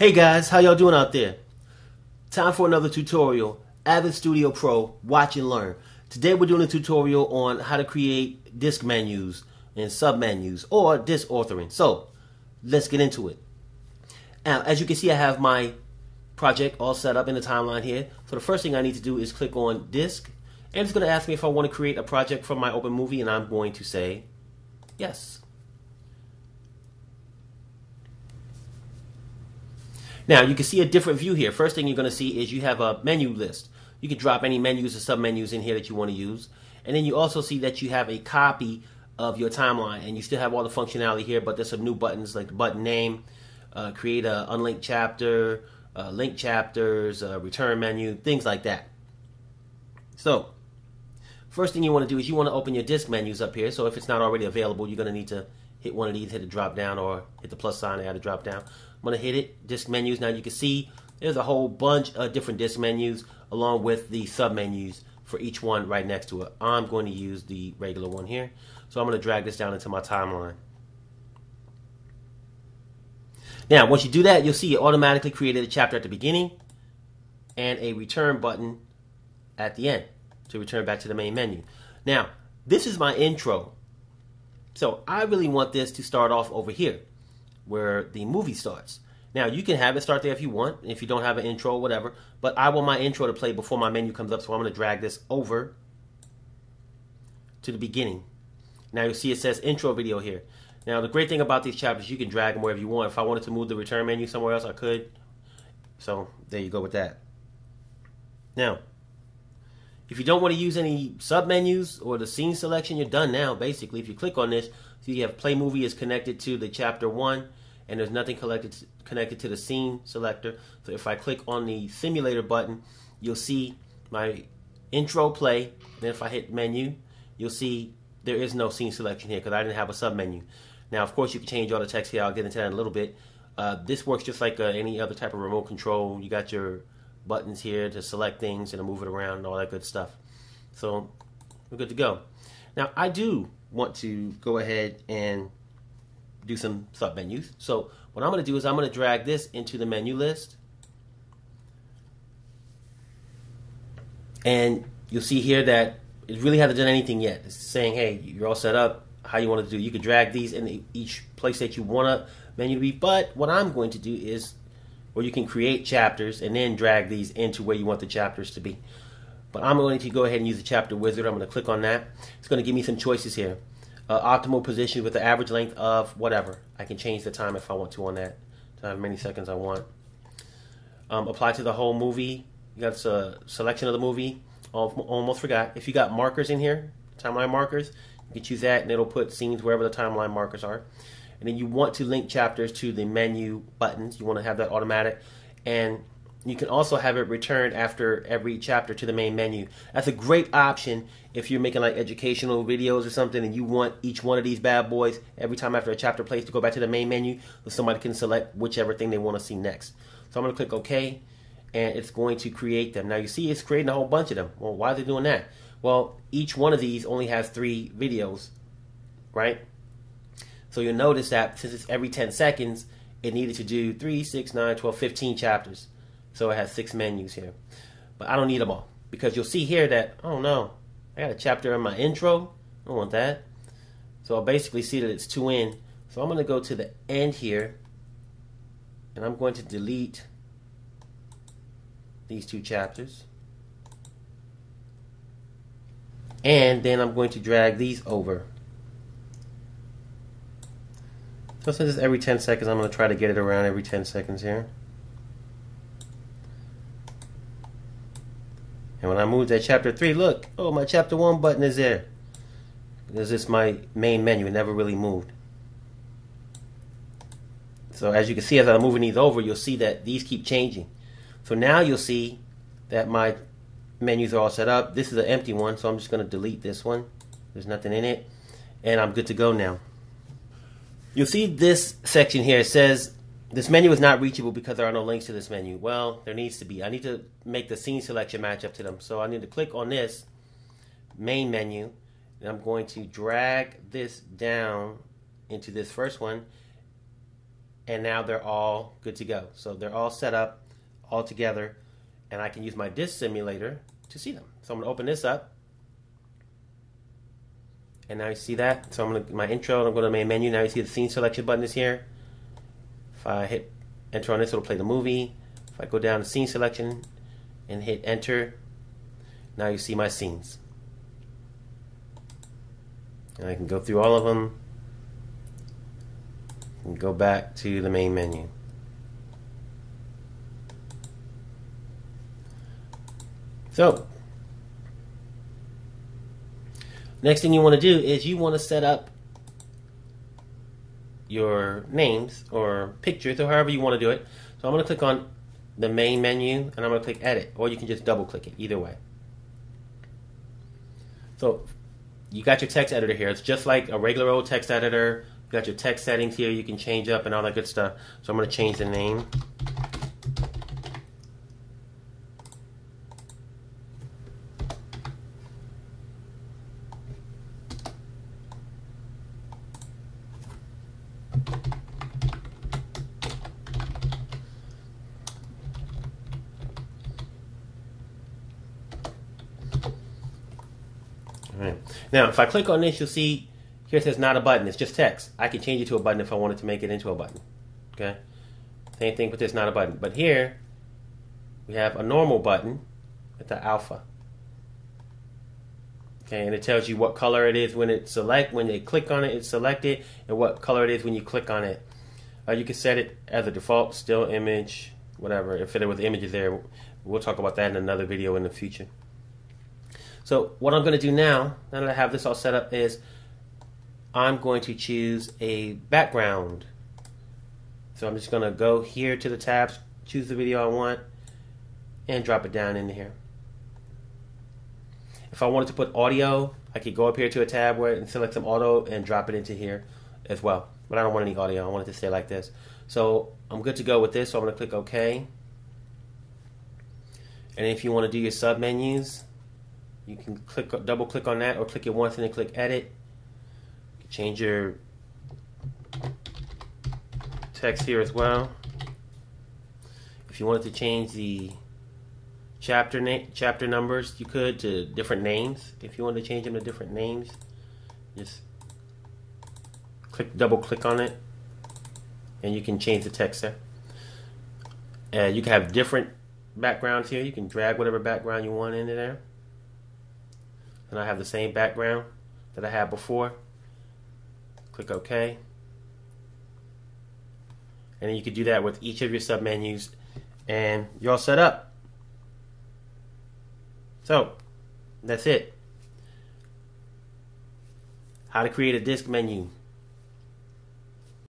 Hey guys, how y'all doing out there? Time for another tutorial. Avid Studio Pro, watch and learn. Today we're doing a tutorial on how to create disk menus and submenus or disk authoring. So, let's get into it. Now, as you can see, I have my project all set up in the timeline here. So the first thing I need to do is click on disk and it's going to ask me if I want to create a project from my open movie and I'm going to say yes. Now you can see a different view here. First thing you're going to see is you have a menu list. You can drop any menus or submenus in here that you want to use. And then you also see that you have a copy of your timeline and you still have all the functionality here, but there's some new buttons like button name, uh, create a unlinked chapter, uh, link chapters, uh, return menu, things like that. So, first thing you want to do is you want to open your disk menus up here. So if it's not already available, you're going to need to hit one of these, hit the drop down, or hit the plus sign add a drop down. I'm going to hit it, disk menus. Now you can see there's a whole bunch of different disk menus along with the sub menus for each one right next to it. I'm going to use the regular one here. So I'm going to drag this down into my timeline. Now, once you do that, you'll see it automatically created a chapter at the beginning and a return button at the end to return back to the main menu. Now, this is my intro. So I really want this to start off over here where the movie starts. Now, you can have it start there if you want, if you don't have an intro or whatever, but I want my intro to play before my menu comes up, so I'm going to drag this over to the beginning. Now, you'll see it says intro video here. Now, the great thing about these chapters, you can drag them wherever you want. If I wanted to move the return menu somewhere else, I could. So, there you go with that. Now, if you don't want to use any sub menus or the scene selection, you're done now, basically. If you click on this, so you have play movie is connected to the chapter one, and there's nothing connected to, connected to the scene selector. So if I click on the simulator button, you'll see my intro play. Then if I hit menu, you'll see there is no scene selection here because I didn't have a sub menu. Now, of course, you can change all the text here. I'll get into that in a little bit. Uh, this works just like uh, any other type of remote control. You got your buttons here to select things and to move it around and all that good stuff. So we're good to go. Now I do want to go ahead and do some sub menus. So what I'm going to do is I'm going to drag this into the menu list. And you'll see here that it really hasn't done anything yet. It's saying, hey, you're all set up. How you want to do? You can drag these in each place that you want a menu to be. But what I'm going to do is or you can create chapters and then drag these into where you want the chapters to be. But I'm going to go ahead and use the chapter wizard. I'm going to click on that. It's going to give me some choices here. Uh, optimal position with the average length of whatever. I can change the time if I want to on that. To have many seconds I want. Um, apply to the whole movie. You got a selection of the movie. Almost forgot. If you got markers in here, timeline markers, you can choose that and it'll put scenes wherever the timeline markers are and then you want to link chapters to the menu buttons. You want to have that automatic, and you can also have it returned after every chapter to the main menu. That's a great option if you're making like educational videos or something and you want each one of these bad boys every time after a chapter plays to go back to the main menu so somebody can select whichever thing they want to see next. So I'm going to click OK and it's going to create them. Now you see it's creating a whole bunch of them. Well, why are they doing that? Well, each one of these only has three videos, right? So you'll notice that since it's every 10 seconds, it needed to do 3, 6, 9, 12, 15 chapters. So it has six menus here. But I don't need them all because you'll see here that, oh no, I got a chapter in my intro. I don't want that. So I'll basically see that it's two in. So I'm going to go to the end here and I'm going to delete these two chapters. And then I'm going to drag these over. So since it's every 10 seconds, I'm going to try to get it around every 10 seconds here. When I move that chapter 3, look, oh, my chapter 1 button is there. Because it's my main menu. It never really moved. So as you can see, as I'm moving these over, you'll see that these keep changing. So now you'll see that my menus are all set up. This is an empty one, so I'm just going to delete this one. There's nothing in it. And I'm good to go now. You'll see this section here. It says this menu is not reachable because there are no links to this menu. Well, there needs to be. I need to make the scene selection match up to them. So I need to click on this main menu. And I'm going to drag this down into this first one. and now they're all good to go. So they're all set up, all together, and I can use my disk simulator to see them. So I'm going to open this up. And now you see that. So I'm going to my intro. I'm going to the main menu. Now you see the scene selection button is here. If I hit enter on this, it'll play the movie. If I go down to scene selection and hit enter, now you see my scenes. And I can go through all of them and go back to the main menu. So, next thing you want to do is you want to set up your names or pictures or however you want to do it. So I'm going to click on the main menu and I'm going to click edit or you can just double click it either way. So you got your text editor here. It's just like a regular old text editor. You got your text settings here you can change up and all that good stuff. So I'm going to change the name. Now, if I click on this, you'll see here it says not a button. It's just text. I can change it to a button if I wanted to make it into a button. Okay. Same thing with this, not a button. But here, we have a normal button at the alpha. Okay, and it tells you what color it is when it select when they click on it, it's selected, and what color it is when you click on it. Uh, you can set it as a default still image, whatever. If it with images there, we'll talk about that in another video in the future. So what I'm going to do now, now that I have this all set up, is I'm going to choose a background. So I'm just going to go here to the tabs, choose the video I want, and drop it down into here. If I wanted to put audio, I could go up here to a tab where and select some audio and drop it into here as well. But I don't want any audio. I want it to stay like this. So I'm good to go with this. So I'm going to click OK. And if you want to do your sub menus, you can click double click on that or click it once and then click edit. Change your text here as well. If you wanted to change the chapter name chapter numbers, you could to different names. If you wanted to change them to different names, just click double click on it and you can change the text there. And you can have different backgrounds here. You can drag whatever background you want into there. And I have the same background that I had before. Click OK. And then you can do that with each of your submenus and you're all set up. So, that's it. How to create a disk menu.